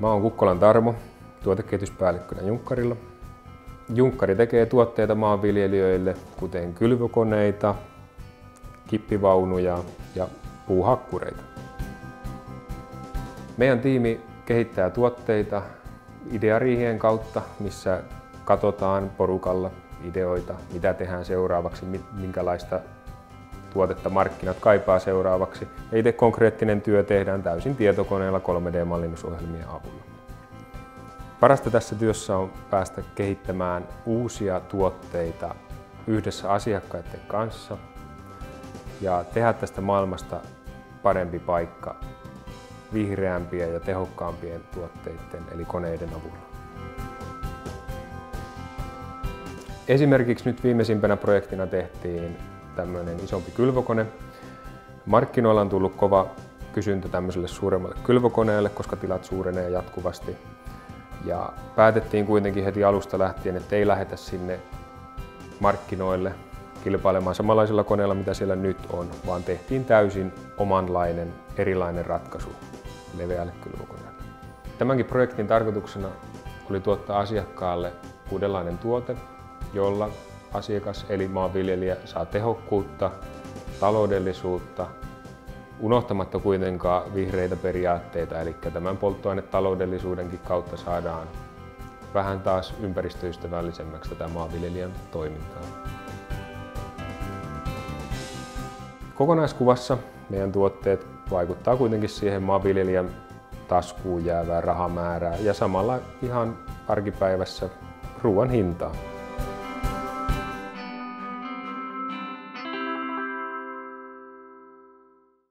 Mä oon Kukkolan Tarmo, tuotekehityspäällikkönä Junkkarilla. Junkkari tekee tuotteita maanviljelijöille, kuten kylvökoneita, kippivaunuja ja puuhakkureita. Meidän tiimi kehittää tuotteita ideariihien kautta, missä katsotaan porukalla ideoita, mitä tehdään seuraavaksi, minkälaista tuotetta markkinat kaipaa seuraavaksi. Ja itse konkreettinen työ tehdään täysin tietokoneella 3D-mallinnusohjelmien avulla. Parasta tässä työssä on päästä kehittämään uusia tuotteita yhdessä asiakkaiden kanssa ja tehdä tästä maailmasta parempi paikka vihreämpien ja tehokkaampien tuotteiden eli koneiden avulla. Esimerkiksi nyt viimeisimpänä projektina tehtiin tämmöinen isompi kylvokone. Markkinoilla on tullut kova kysyntä tämmöiselle suuremmalle kylvokoneelle, koska tilat suurenee jatkuvasti. Ja päätettiin kuitenkin heti alusta lähtien, että ei lähetä sinne markkinoille kilpailemaan samanlaisilla koneilla, mitä siellä nyt on, vaan tehtiin täysin omanlainen, erilainen ratkaisu leveälle kylvokoneelle. Tämänkin projektin tarkoituksena oli tuottaa asiakkaalle uudenlainen tuote, jolla asiakas eli maanviljelijä saa tehokkuutta, taloudellisuutta, unohtamatta kuitenkaan vihreitä periaatteita, eli tämän polttoainetaloudellisuudenkin kautta saadaan vähän taas ympäristöystävällisemmäksi tätä maanviljelijän toimintaa. Kokonaiskuvassa meidän tuotteet vaikuttaa kuitenkin siihen maanviljelijän taskuun jäävään rahamäärään ja samalla ihan arkipäivässä ruoan hintaan.